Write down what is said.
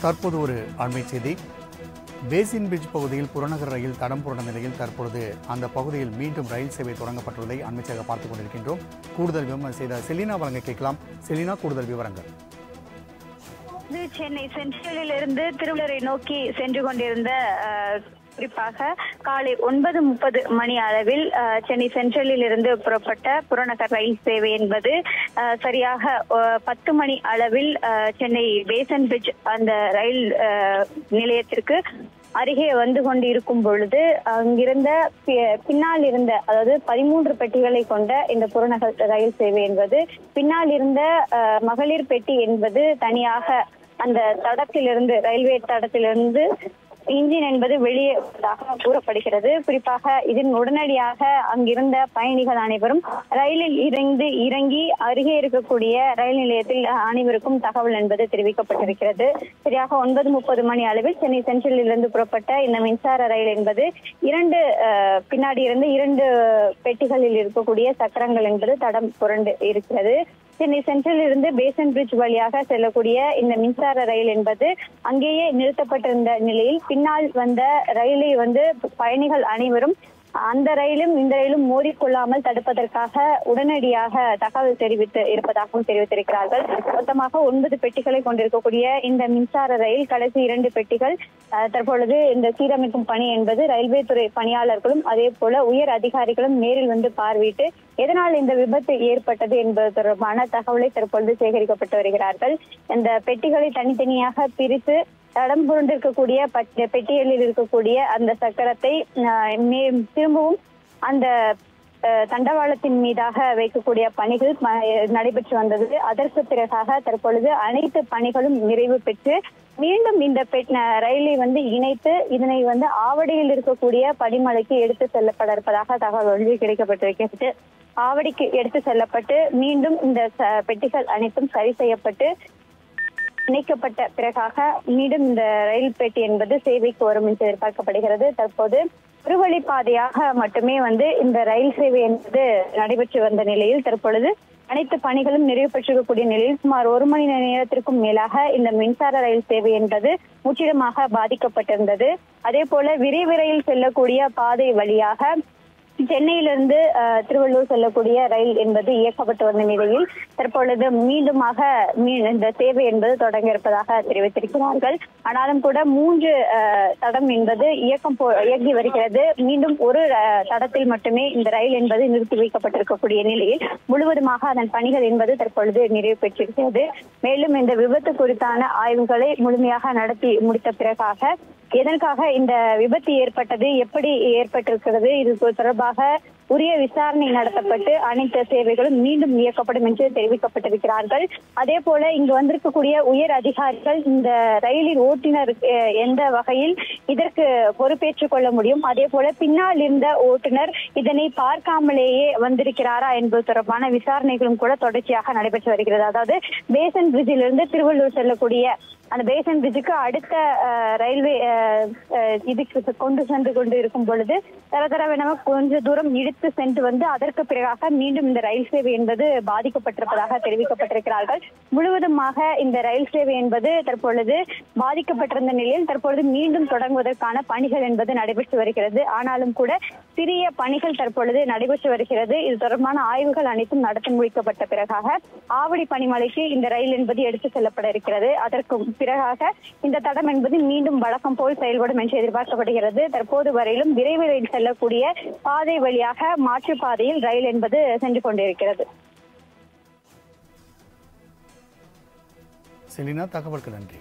தற்போது ஒரு அண்மை செய்தி. பேசின் பிரிட்ஜ் பகுதியில் புறநகர் ரயில் தடம் புரண்ட நிலையில் தற்பொழுது அந்த பகுதியில் மீண்டும் ரயில் சேவை தொடங்கப்பட்டுள்ளதை அண்மைச்சாக பார்த்துக் கொண்டிருக்கின்றோம். கூடுதல் விவரம் செய்த செலினா வழங்க கேட்கலாம். செலினா கூடுதல் விவரங்கள். இது சென்னை சென்ட்ரலில் இருந்து திருவள்ளரை நோக்கி சென்று கொண்டிருந்த குறிப்பாக காலை ஒன்பது முப்பது மணி அளவில் சென்னை சென்ட்ரலில் இருந்து புறப்பட்ட புறநகர் ரயில் சேவை என்பது சரியாக பத்து மணி அளவில் சென்னை பேசன் பிரிட்ஜ் அந்த ரயில் நிலையத்திற்கு அருகே வந்து கொண்டிருக்கும் பொழுது அங்கிருந்த பி- பின்னால் இருந்த அதாவது பதிமூன்று பெட்டிகளை கொண்ட இந்த புறநகர் ரயில் சேவை என்பது பின்னால் இருந்த அஹ், மகளிர் பெட்டி என்பது தனியாக அந்த தடத்திலிருந்து ரயில்வே தடத்திலிருந்து இன்ஜின் என்பது வெளியே கூறப்படுகிறது. குறிப்பாக இதன் உடனடியாக அங்கிருந்த பயணிகள் அனைவரும் ரயிலில் இருந்து இறங்கி அருகே இருக்கக்கூடிய ரயில் நிலையத்தில் அனைவருக்கும் தகவல் என்பது தெரிவிக்கப்பட்டிருக்கிறது. சரியாக ஒன்பது முப்பது மணி அளவில் சென்னை சென்ட்ரலில் இருந்து புறப்பட்ட இந்த மின்சார ரயில் என்பது இரண்டு அஹ், பின்னாடி இருந்து இரண்டு பெட்டிகளில் இருக்கக்கூடிய சக்கரங்கள் என்பது தடம் புரண்டு இருக்கிறது. சென்னை சென்ட்ரல் இருந்து பேசன் பிரிட்ஜ் வழியாக செல்லக்கூடிய இந்த மின்சார ரயில் என்பது அங்கேயே நிறுத்தப்பட்டிருந்த நிலையில் பின்னால் வந்த ரயிலை வந்து பயணிகள் அனைவரும் அந்த ரயிலும் இந்த ரயிலும் மோதிக்கொள்ளாமல் தடுப்பதற்காக உடனடியாக தகவல் தெரிவித்து இருப்பதாகவும் தெரிவித்திருக்கிறார்கள். மொத்தமாக ஒன்பது பெட்டிகளை கொண்டிருக்கக்கூடிய இந்த மின்சார ரயில் கடைசி இரண்டு பெட்டிகள் அஹ், தற்பொழுது இந்த சீரமைக்கும் பணி என்பது ரயில்வே துறை பணியாளர்களும் அதே போல உயர் அதிகாரிகளும் நேரில் வந்து பார்வையிட்டு எதனால் இந்த விபத்து ஏற்பட்டது என்பது தொடர்பான தகவலை தற்பொழுது சேகரிக்கப்பட்டு வருகிறார்கள். இந்த பெட்டிகளை தனித்தனியாக பிரித்து தடம் புரண்டிருக்கக்கூடிய பெட்டிகளில் இருக்கக்கூடிய அந்த சக்கரத்தை திரும்பவும் அந்த தண்டவாளத்தின் மீதாக வைக்கக்கூடிய பணிகள் நடைபெற்று வந்தது. அதற்கு பிறகாக தற்பொழுது அனைத்து பணிகளும் நிறைவு பெற்று மீண்டும் இந்த பெட்- ரயிலை வந்து இணைத்து இதனை வந்து ஆவடியில் இருக்கக்கூடிய பனிமலைக்கு எடுத்து செல்லப்பட இருப்பதாக தகவல் கிடைக்கப்பட்டிருக்கிறது ஆவடிக்கு எடுத்து செல்லப்பட்டு மீண்டும் இந்த பெட்டிகள் அனைத்தும் சரி செய்யப்பட்டு இணைக்கப்பட்ட பிறகாக மீண்டும் இந்த ரயில் பெட்டி என்பது சேவைக்கு வரும் என்று எதிர்பார்க்கப்படுகிறது. தற்போது ஒரு வழிப்பாதையாக மட்டுமே வந்து இந்த ரயில் சேவை என்பது நடைபெற்று வந்த நிலையில் தற்பொழுது அனைத்து பணிகளும் நிறைவு பெற்றிருக்கக்கூடிய நிலையில் சுமார் ஒரு மணி நேரத்திற்கும் மேலாக இந்த மின்சார ரயில் சேவை என்பது முற்றிலுமாக பாதிக்கப்பட்டிருந்தது. அதே போல விரைவு ரயில் செல்லக்கூடிய பாதை வழியாக சென்னையிலிருந்து திருவள்ளூர் செல்லக்கூடிய ரயில் என்பது இயக்கப்பட்டு வந்த நிலையில் தற்பொழுது மீண்டுமாக இந்த சேவை என்பது தொடங்க இருப்பதாக தெரிவித்திருக்கிறார்கள். ஆனாலும் கூட மூன்று தடம் என்பது இயக்கம் இயங்கி வருகிறது. மீண்டும் ஒரு தடத்தில் மட்டுமே இந்த ரயில் என்பது நிறுத்தி வைக்கப்பட்டிருக்கக்கூடிய நிலையில் முழுவதுமாக அதன் பணிகள் என்பது தற்பொழுது நிறைவு பெற்றிருக்கிறது. மேலும் இந்த விபத்து குறித்தான ஆய்வுகளை முழுமையாக நடத்தி முடித்த பிறகாக எதற்காக இந்த விபத்து ஏற்பட்டது எப்படி ஏற்பட்டிருக்கிறது இது தொடர்பாக உரிய விசாரணை நடத்தப்பட்டு அனைத்து சேவைகளும் மீண்டும் இயக்கப்படும் என்று தெரிவிக்கப்பட்டிருக்கிறார்கள். அதே போல இங்கு வந்திருக்கக்கூடிய உயர் அதிகாரிகள் இந்த ரயிலின் ஓட்டுநர் எந்த வகையில் இதற்கு பொறுப்பேற்றுக் கொள்ள முடியும்? அதே போல பின்னால் இருந்த ஓட்டுநர் இதனை பார்க்காமலேயே வந்திருக்கிறாரா என்பது தொடர்பான விசாரணைகளும் கூட தொடர்ச்சியாக நடைபெற்று வருகிறது. அதாவது பேசன் பிரிட்ஜிலிருந்து திருவள்ளூர் செல்லக்கூடிய அந்த பேசன் பிரிட்ஜுக்கு அடுத்த ரயில்வே இதுக்கு கொண்டு சென்று கொண்டு இருக்கும் பொழுது தர தரவென கொஞ்ச தூரம் இழுத்து சென்று வந்து அதற்கு பிறகாக மீண்டும் இந்த ரயில் சேவை என்பது பாதிக்கப்பட்டிருப்பதாக தெரிவிக்கப்பட்டிருக்கிறார்கள். முழுவதுமாக இந்த ரயில் சேவை என்பது தற்பொழுது பாதிக்கப்பட்டிருந்த நிலையில் தற்பொழுது மீண்டும் தொடங்குவதற்கான பணிகள் என்பது நடைபெற்று வருகிறது. ஆனாலும் கூட சிறிய பணிகள் தற்பொழுது நடைபெற்று வருகிறது. இது தொடர்பான ஆய்வுகள் அனைத்தும் நடத்தி முடிக்கப்பட்ட பிறகாக ஆவடி பனிமலைக்கு இந்த ரயில் என்பது எடுத்து செல்லப்பட இருக்கிறது. அதற்கும் பிறகாக இந்த தடம் என்பது மீண்டும் வழக்கம் போல் செயல்படும் என்று எதிர்பார்க்கப்படுகிறது. தற்போது வரையிலும் விரைவு ரயில் செல்லக்கூடிய பாதை வழியாக மாற்று பாதையில் ரயில் என்பது சென்று கொண்டிருக்கிறது. செலினா தகவலுக்கு நன்றி.